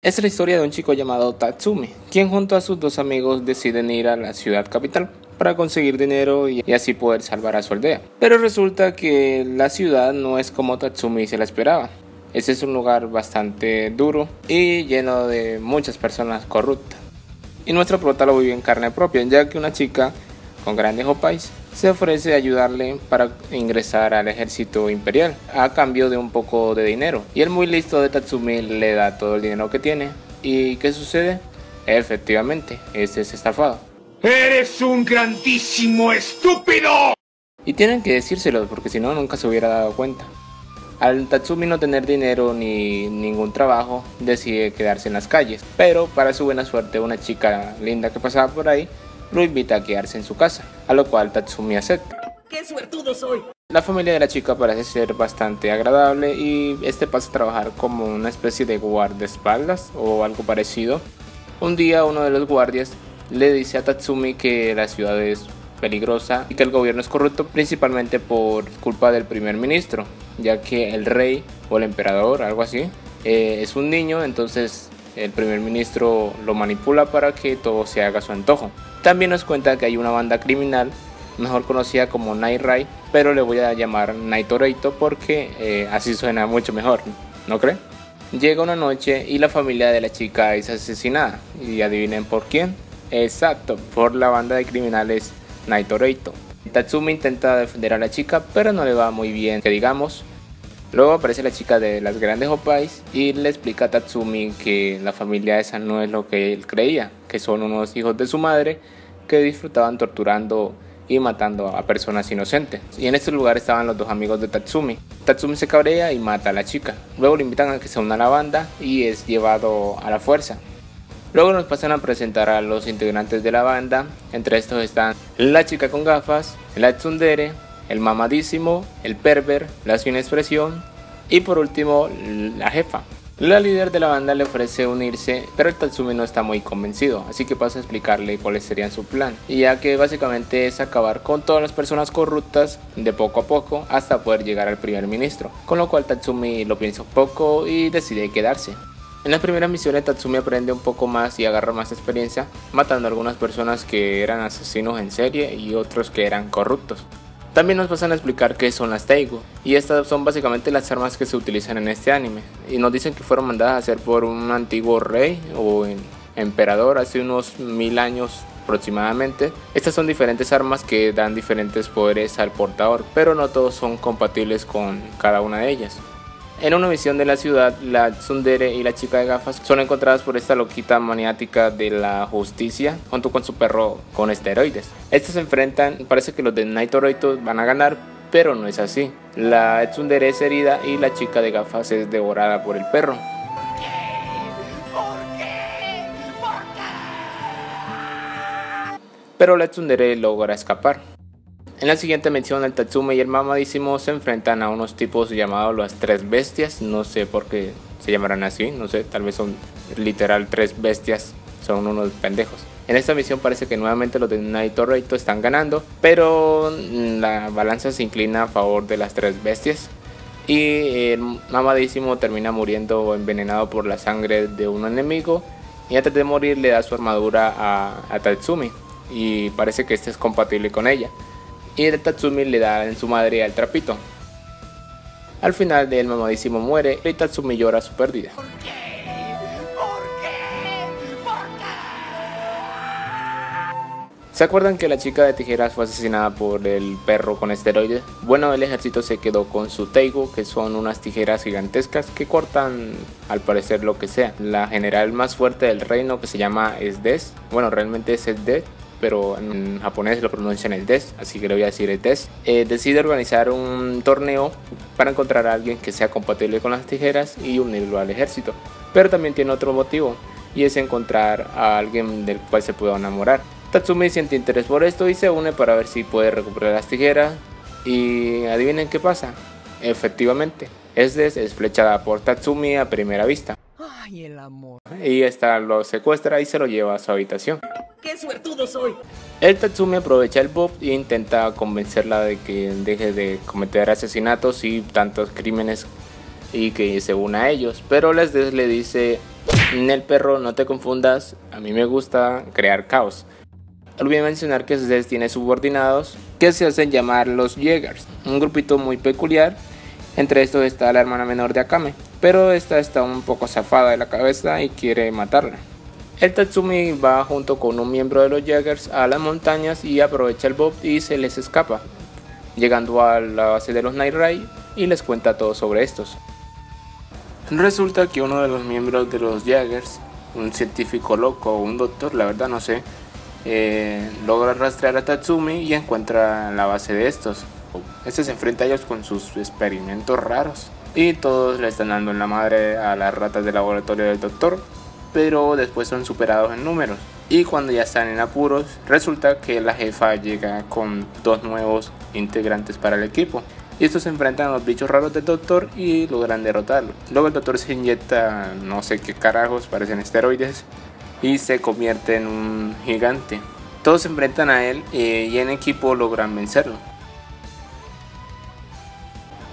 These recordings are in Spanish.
Es la historia de un chico llamado Tatsumi, quien junto a sus dos amigos deciden ir a la ciudad capital para conseguir dinero y así poder salvar a su aldea. Pero resulta que la ciudad no es como Tatsumi se la esperaba. Ese es un lugar bastante duro y lleno de muchas personas corruptas. Y nuestro prota lo vive en carne propia, ya que una chica con grandes opais se ofrece a ayudarle para ingresar al ejército imperial a cambio de un poco de dinero. Y el muy listo de Tatsumi le da todo el dinero que tiene. ¿Y qué sucede? Efectivamente, este es estafado. ¡Eres un grandísimo estúpido! Y tienen que decírselo porque si no nunca se hubiera dado cuenta. Al Tatsumi no tener dinero ni ningún trabajo, decide quedarse en las calles. Pero para su buena suerte, una chica linda que pasaba por ahí lo invita a quedarse en su casa, a lo cual Tatsumi acepta. ¡Qué suertudo soy! La familia de la chica parece ser bastante agradable y este pasa a trabajar como una especie de guardaespaldas o algo parecido. Un día uno de los guardias le dice a Tatsumi que la ciudad es peligrosa y que el gobierno es corrupto principalmente por culpa del primer ministro, ya que el rey o el emperador, algo así, eh, es un niño, entonces el primer ministro lo manipula para que todo se haga a su antojo. También nos cuenta que hay una banda criminal, mejor conocida como Night Ride, pero le voy a llamar Night Oreito porque eh, así suena mucho mejor, ¿no cree? Llega una noche y la familia de la chica es asesinada. Y adivinen por quién. Exacto, por la banda de criminales Night Oreito. Tatsumi intenta defender a la chica, pero no le va muy bien, que digamos. Luego aparece la chica de las grandes opais y le explica a Tatsumi que la familia esa no es lo que él creía, que son unos hijos de su madre que disfrutaban torturando y matando a personas inocentes. Y en este lugar estaban los dos amigos de Tatsumi. Tatsumi se cabrea y mata a la chica. Luego le invitan a que se una a la banda y es llevado a la fuerza. Luego nos pasan a presentar a los integrantes de la banda. Entre estos están la chica con gafas, el tsundere, el mamadísimo, el perver, la sin expresión y por último la jefa. La líder de la banda le ofrece unirse, pero el Tatsumi no está muy convencido, así que pasa a explicarle cuáles serían su plan, y ya que básicamente es acabar con todas las personas corruptas de poco a poco hasta poder llegar al primer ministro, con lo cual Tatsumi lo piensa un poco y decide quedarse. En las primeras misiones Tatsumi aprende un poco más y agarra más experiencia, matando a algunas personas que eran asesinos en serie y otros que eran corruptos. También nos pasan a explicar qué son las Taigu, y estas son básicamente las armas que se utilizan en este anime, y nos dicen que fueron mandadas a hacer por un antiguo rey o emperador hace unos mil años aproximadamente. Estas son diferentes armas que dan diferentes poderes al portador, pero no todos son compatibles con cada una de ellas. En una misión de la ciudad, la tsundere y la chica de gafas son encontradas por esta loquita maniática de la justicia junto con su perro con esteroides. Estos se enfrentan, parece que los de Night van a ganar, pero no es así. La tsundere es herida y la chica de gafas es devorada por el perro. Pero la tsundere logra escapar. En la siguiente mención, el Tatsumi y el mamadísimo se enfrentan a unos tipos llamados las tres bestias. No sé por qué se llamarán así, no sé, tal vez son literal tres bestias, son unos pendejos. En esta misión parece que nuevamente los de Naito Reito están ganando, pero la balanza se inclina a favor de las tres bestias. Y el mamadísimo termina muriendo envenenado por la sangre de un enemigo. Y antes de morir le da su armadura a, a Tatsumi. Y parece que este es compatible con ella y el Tatsumi le da en su madre al trapito. Al final el mamadísimo muere y Tatsumi llora su pérdida. ¿Por qué? ¿Por qué? ¿Por qué? ¿Se acuerdan que la chica de tijeras fue asesinada por el perro con esteroides? Bueno, el ejército se quedó con su Teigo, que son unas tijeras gigantescas que cortan al parecer lo que sea. La general más fuerte del reino que se llama Esdes, bueno, realmente es Esdes, pero en japonés lo pronuncian el DES, así que le voy a decir el DES, eh, decide organizar un torneo para encontrar a alguien que sea compatible con las tijeras y unirlo al ejército. Pero también tiene otro motivo, y es encontrar a alguien del cual se pueda enamorar. Tatsumi siente interés por esto y se une para ver si puede recuperar las tijeras. Y adivinen qué pasa. Efectivamente, Esdes es flechada por Tatsumi a primera vista. Ay, el amor. Y esta lo secuestra y se lo lleva a su habitación. ¡Qué suertudo soy! El Tatsumi aprovecha el buff e intenta convencerla de que deje de cometer asesinatos y tantos crímenes y que se una a ellos. Pero Lesdes le dice En el perro no te confundas, a mí me gusta crear caos. Olvidé mencionar que Zdes tiene subordinados que se hacen llamar los Jägers, un grupito muy peculiar. Entre estos está la hermana menor de Akame, pero esta está un poco zafada de la cabeza y quiere matarla. El Tatsumi va junto con un miembro de los Jaggers a las montañas y aprovecha el bob y se les escapa, llegando a la base de los Night y les cuenta todo sobre estos. Resulta que uno de los miembros de los Jaggers, un científico loco o un doctor, la verdad no sé, eh, logra rastrear a Tatsumi y encuentra la base de estos. Este se enfrenta a ellos con sus experimentos raros y todos le están dando en la madre a las ratas del laboratorio del doctor, pero después son superados en números. Y cuando ya están en apuros, resulta que la jefa llega con dos nuevos integrantes para el equipo. Y estos se enfrentan a los bichos raros del doctor y logran derrotarlo. Luego el doctor se inyecta no sé qué carajos, parecen esteroides, y se convierte en un gigante. Todos se enfrentan a él eh, y en equipo logran vencerlo.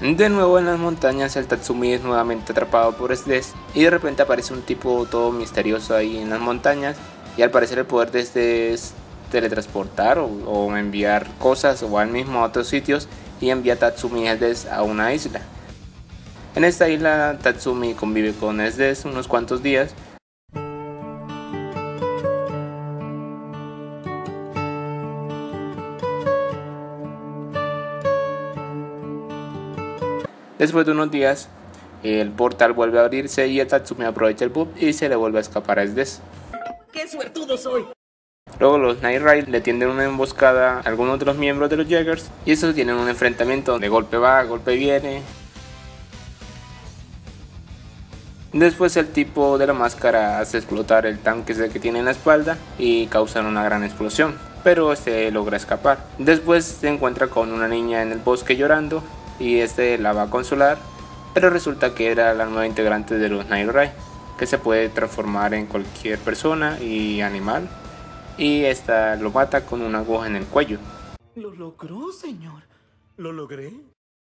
De nuevo en las montañas el Tatsumi es nuevamente atrapado por Sdes y de repente aparece un tipo todo misterioso ahí en las montañas y al parecer el poder de este es teletransportar o, enviar cosas o al mismo a otros sitios y envía a Tatsumi y Sdes a una isla. En esta isla Tatsumi convive con Sdes unos cuantos días Después de unos días, el portal vuelve a abrirse y el Tatsumi aprovecha el bug y se le vuelve a escapar a Sdes. ¡Qué suertudo soy! Luego los Night Ride le tienden una emboscada a algunos de los miembros de los Jaggers y estos tienen un enfrentamiento donde golpe va, golpe viene. Después el tipo de la máscara hace explotar el tanque que tiene en la espalda y causan una gran explosión, pero este logra escapar. Después se encuentra con una niña en el bosque llorando y este la va a consolar, pero resulta que era la nueva integrante de los Night Rai, que se puede transformar en cualquier persona y animal, y esta lo mata con una aguja en el cuello. Lo logró, señor. Lo logré.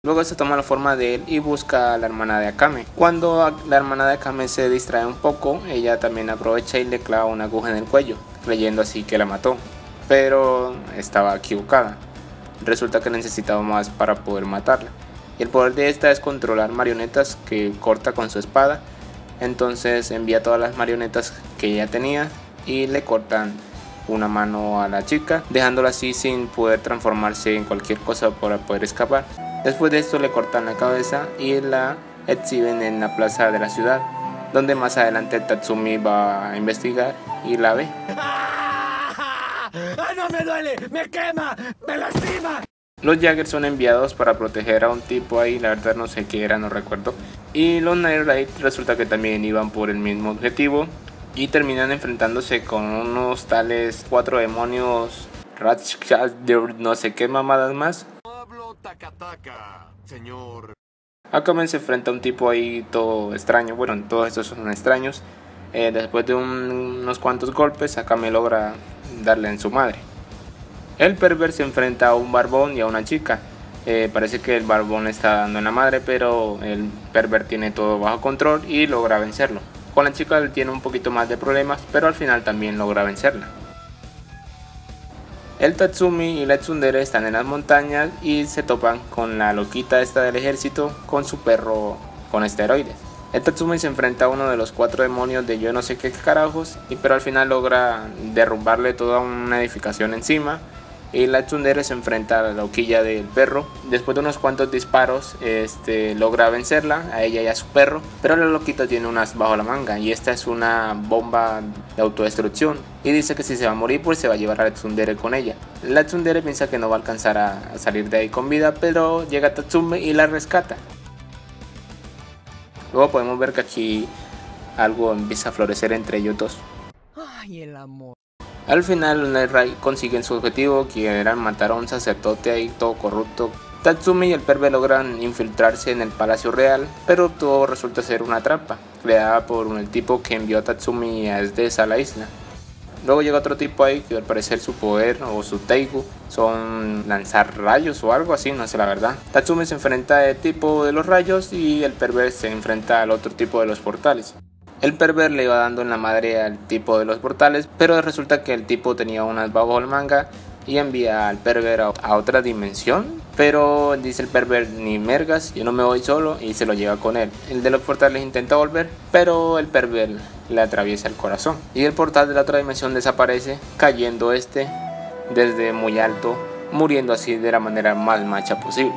Luego se toma la forma de él y busca a la hermana de Akame. Cuando la hermana de Akame se distrae un poco, ella también aprovecha y le clava una aguja en el cuello, creyendo así que la mató. Pero estaba equivocada resulta que necesitaba más para poder matarla. Y el poder de esta es controlar marionetas que corta con su espada. Entonces envía todas las marionetas que ella tenía y le cortan una mano a la chica, dejándola así sin poder transformarse en cualquier cosa para poder escapar. Después de esto le cortan la cabeza y la exhiben en la plaza de la ciudad, donde más adelante Tatsumi va a investigar y la ve. ¡Ah, no me duele! ¡Me quema! ¡Me lastima! Los Jaggers son enviados para proteger a un tipo ahí, la verdad no sé qué era, no recuerdo. Y los Night resulta que también iban por el mismo objetivo y terminan enfrentándose con unos tales cuatro demonios, no sé qué mamadas más. Pablo Takataka, señor. Akame se enfrenta a un tipo ahí todo extraño, bueno, todos estos son extraños. Eh, después de unos cuantos golpes, Akame logra darle en su madre. El perver se enfrenta a un barbón y a una chica. Eh, parece que el barbón está dando en la madre, pero el perver tiene todo bajo control y logra vencerlo. Con la chica tiene un poquito más de problemas, pero al final también logra vencerla. El Tatsumi y la Tsundere están en las montañas y se topan con la loquita esta del ejército con su perro con esteroides. Tatsumi se enfrenta a uno de los cuatro demonios de yo no sé qué carajos, y pero al final logra derrumbarle toda una edificación encima. Y la Tsundere se enfrenta a la loquilla del perro. Después de unos cuantos disparos, este, logra vencerla, a ella y a su perro. Pero la loquita tiene unas bajo la manga. Y esta es una bomba de autodestrucción. Y dice que si se va a morir, pues se va a llevar a la Tsundere con ella. La Tsundere piensa que no va a alcanzar a salir de ahí con vida. Pero llega Tatsumi y la rescata. Luego podemos ver que aquí algo empieza a florecer entre ellos dos. Ay, el amor. Al final, Rai consiguen su objetivo, que era matar a un sacerdote ahí todo corrupto. Tatsumi y el perve logran infiltrarse en el palacio real, pero todo resulta ser una trampa, creada por el tipo que envió a Tatsumi a a la isla. Luego llega otro tipo ahí que al parecer su poder o su Teigu son lanzar rayos o algo así, no sé la verdad. Tatsumi se enfrenta al tipo de los rayos y el perverso se enfrenta al otro tipo de los portales. El perver le iba dando en la madre al tipo de los portales, pero resulta que el tipo tenía unas bajo el manga y envía al perver a, otra dimensión. Pero dice el perver, ni mergas, yo no me voy solo y se lo lleva con él. El de los portales intenta volver, pero el perver le atraviesa el corazón. Y el portal de la otra dimensión desaparece, cayendo este desde muy alto, muriendo así de la manera más macha posible.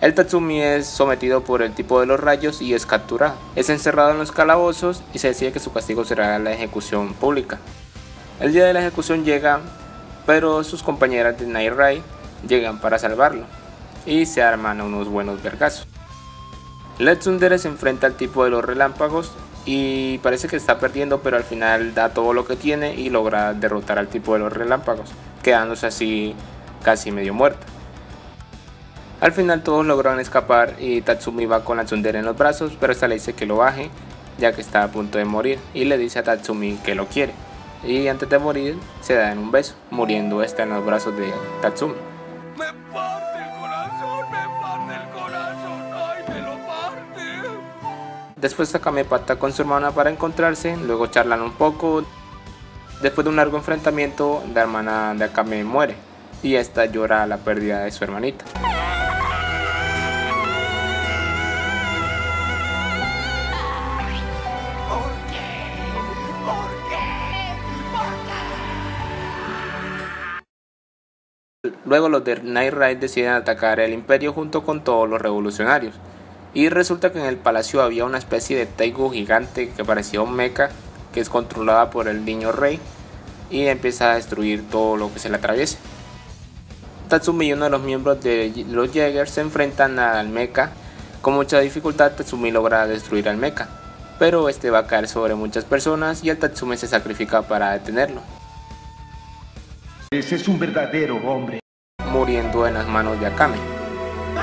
El Tatsumi es sometido por el tipo de los rayos y es capturado. Es encerrado en los calabozos y se decide que su castigo será la ejecución pública. El día de la ejecución llega, pero sus compañeras de Night Ride llegan para salvarlo y se arman unos buenos vergazos. Letsundere se enfrenta al tipo de los relámpagos y parece que está perdiendo, pero al final da todo lo que tiene y logra derrotar al tipo de los relámpagos, quedándose así casi medio muerto. Al final todos logran escapar y Tatsumi va con la tsundere en los brazos, pero esta le dice que lo baje, ya que está a punto de morir, y le dice a Tatsumi que lo quiere. Y antes de morir se dan un beso, muriendo esta en los brazos de Tatsumi. Me parte el corazón, me parte el corazón, ay, me lo parte. Después Sakame pacta con su hermana para encontrarse, luego charlan un poco. Después de un largo enfrentamiento, la hermana de Akame muere y esta llora la pérdida de su hermanita. Luego los de Night Ride deciden atacar el imperio junto con todos los revolucionarios. Y resulta que en el palacio había una especie de Taigu gigante que parecía un mecha, que es controlada por el niño rey, y empieza a destruir todo lo que se le atraviese. Tatsumi y uno de los miembros de los Jaegers se enfrentan al mecha. Con mucha dificultad Tatsumi logra destruir al mecha, pero este va a caer sobre muchas personas y el Tatsumi se sacrifica para detenerlo. Ese es un verdadero hombre muriendo en las manos de Akame.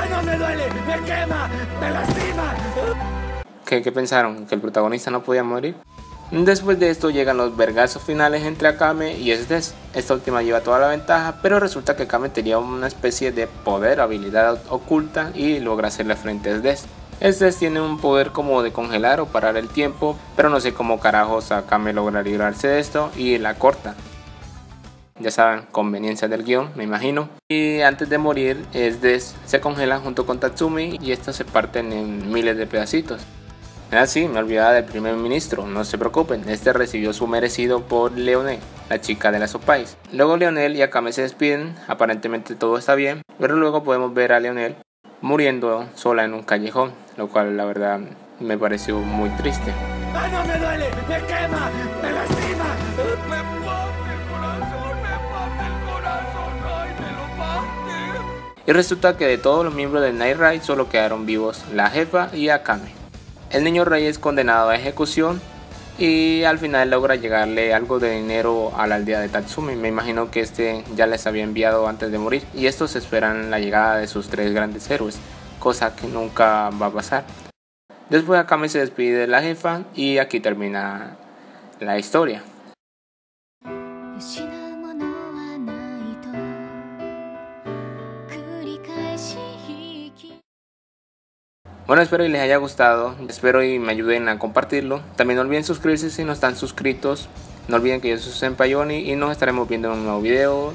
no me duele! ¡Me quema! ¡Me lastima! ¿Qué, ¿Qué pensaron? ¿Que el protagonista no podía morir? Después de esto llegan los vergazos finales entre Akame y Esdes. Esta última lleva toda la ventaja, pero resulta que Akame tenía una especie de poder, habilidad oculta y logra hacerle frente a Esdes. Esdes tiene un poder como de congelar o parar el tiempo, pero no sé cómo carajos Akame logra librarse de esto y la corta ya saben, conveniencia del guion, me imagino. Y antes de morir, se congela junto con Tatsumi y estos se parten en miles de pedacitos. Ah, me olvidaba del primer ministro, no se preocupen, este recibió su merecido por Leonel, la chica de las opais. Luego Leonel y Akame se despiden, aparentemente todo está bien, pero luego podemos ver a Leonel muriendo sola en un callejón, lo cual la verdad me pareció muy triste. ¡Ay, no me duele! ¡Me quema! ¡Me lastima! Y resulta que de todos los miembros del Night Ride solo quedaron vivos la jefa y Akame. El niño rey es condenado a ejecución y al final logra llegarle algo de dinero a la aldea de Tatsumi. Me imagino que este ya les había enviado antes de morir y estos esperan la llegada de sus tres grandes héroes, cosa que nunca va a pasar. Después Akame se despide de la jefa y aquí termina la historia. Bueno, espero y les haya gustado, espero y me ayuden a compartirlo. También no olviden suscribirse si no están suscritos. No olviden que yo soy Senpayoni y nos estaremos viendo en un nuevo video.